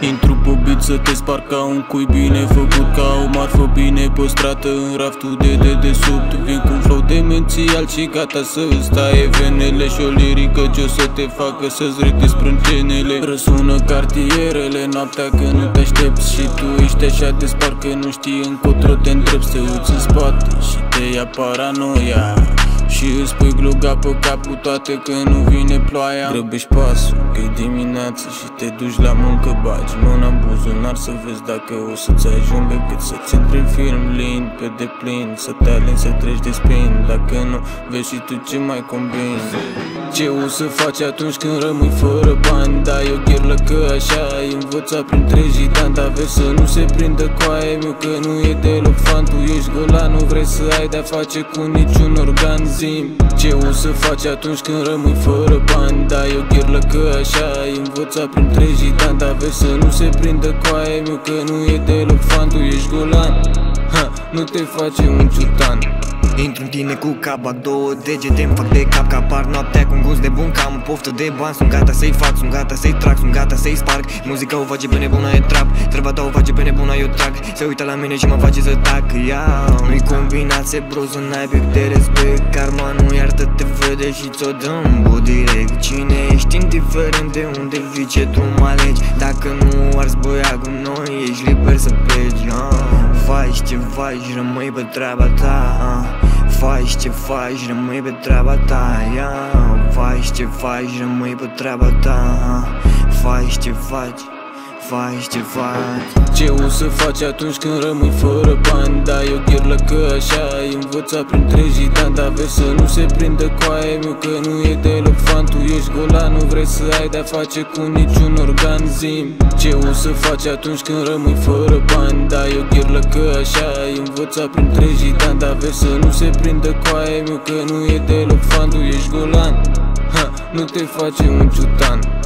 Intru pe beat să te spar ca un cui bine făcut Ca o marfă bine păstrată în raftul de dedesubt. Vin cu un flow demențial și gata să îți taie venele Și o lirică ce o să te facă să-ți rete sprâncenele Răsună cartierele noaptea când nu te aștepți Și tu ești așa de spar că nu știi încotro te îndrept Să uiți în spate și te ia paranoia și îți pui gluga pe cap cu toate că nu vine ploaia. Grăbești pasul, că e dimineață și te duci la muncă Bagi mâna în buzunar să vezi dacă o să-ți ajungă Cât să-ți intri film lin pe deplin Să te alin să treci de spin. Dacă nu vezi și tu ce mai combini Ce o să faci atunci când rămâi fără bani? Dai o ghirlă că așa ai învățat prin trei gitani Dar vezi să nu se prindă coaie meu că nu e deloc fan. Tu ești golan, nu vrei să ai de-a face cu niciun organ. Zim Ce o să faci atunci când rămâi fără bani? Dai o ghirlă că așa ai învățat prin trei gitani Dar vezi să nu se prindă coaie meu că nu e deloc fan Tu ești golan, ha, nu te face un ciutan Intru în tine cu cap, bag două degete îmi fac de cap Ca par noaptea cu un gust de bun Că am o poftă de bani, sunt gata să-i fac Sunt gata să-i trag, sunt gata să-i sparg. Muzica o face pe nebuna, e trap Treaba ta o face pe nebuna, eu trag. Se uită la mine și mă face să tac Ia, nu-i combinație, bro, să n-ai pic de respect. Karma nu iartă, te vede și ți-o dăm bu direct. Cine ești, indiferent de unde vii, ce drum alegi? Dacă nu arzi băia cu noi, ești liber să pleci uh. Faci ce faci, rămâi pe treaba ta uh. Faci ce faci, rămâi pe treaba ta yeah. Faci ce faci, rămâi pe treaba ta Faci ce faci faci ce faci Ce o să faci atunci când rămâi fără bani? Dai o ghirlă că așa ai învățat prin trei gitani Dar vezi să nu se prindă coaie meu că nu e deloc fan. Tu ești golan, nu vrei să ai de-a face cu niciun organ. Zim Ce o să faci atunci când rămâi fără bani? Dai o ghirlă că așa ai învățat prin trei gitani Dar vezi să nu se prindă coaie meu că nu e deloc fan. Tu ești golan, ha, nu te face un ciutan